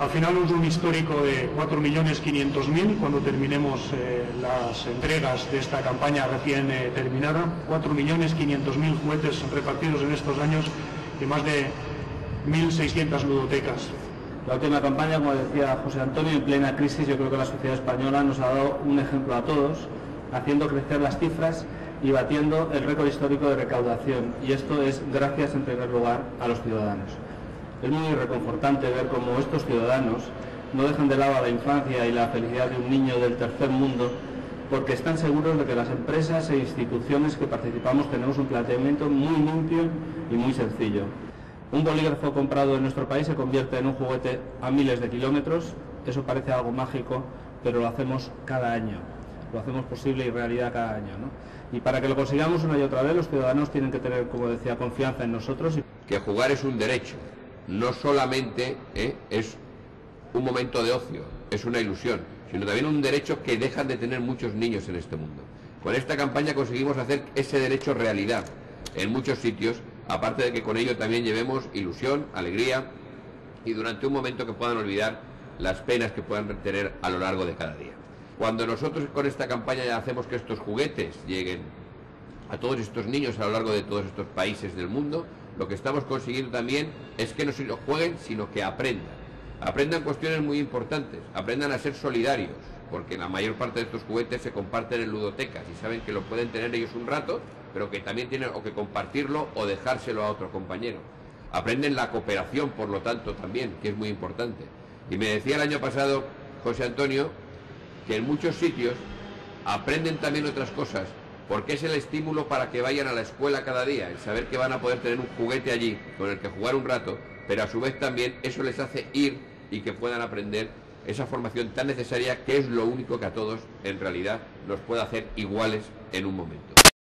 Al final un histórico de 4.500.000 cuando terminemos eh, las entregas de esta campaña recién eh, terminada. 4.500.000 juguetes repartidos en estos años y más de 1.600 ludotecas. La última campaña, como decía José Antonio, en plena crisis, yo creo que la sociedad española nos ha dado un ejemplo a todos, haciendo crecer las cifras y batiendo el récord histórico de recaudación. Y esto es gracias, en primer lugar, a los ciudadanos. Es muy reconfortante ver cómo estos ciudadanos no dejan de lado la infancia y la felicidad de un niño del tercer mundo porque están seguros de que las empresas e instituciones que participamos tenemos un planteamiento muy limpio y muy sencillo. Un bolígrafo comprado en nuestro país se convierte en un juguete a miles de kilómetros. Eso parece algo mágico, pero lo hacemos cada año. Lo hacemos posible y realidad cada año. Y para que lo consigamos una y otra vez, los ciudadanos tienen que tener, como decía, confianza en nosotros. Que jugar es un derecho no solamente ¿eh? es un momento de ocio, es una ilusión, sino también un derecho que dejan de tener muchos niños en este mundo. Con esta campaña conseguimos hacer ese derecho realidad en muchos sitios, aparte de que con ello también llevemos ilusión, alegría y durante un momento que puedan olvidar las penas que puedan tener a lo largo de cada día. Cuando nosotros con esta campaña ya hacemos que estos juguetes lleguen a todos estos niños a lo largo de todos estos países del mundo, lo que estamos consiguiendo también es que no solo jueguen, sino que aprendan. Aprendan cuestiones muy importantes, aprendan a ser solidarios, porque la mayor parte de estos juguetes se comparten en ludotecas y saben que lo pueden tener ellos un rato, pero que también tienen o que compartirlo o dejárselo a otro compañero. Aprenden la cooperación, por lo tanto, también, que es muy importante. Y me decía el año pasado José Antonio que en muchos sitios aprenden también otras cosas porque es el estímulo para que vayan a la escuela cada día, el saber que van a poder tener un juguete allí con el que jugar un rato, pero a su vez también eso les hace ir y que puedan aprender esa formación tan necesaria que es lo único que a todos en realidad nos puede hacer iguales en un momento.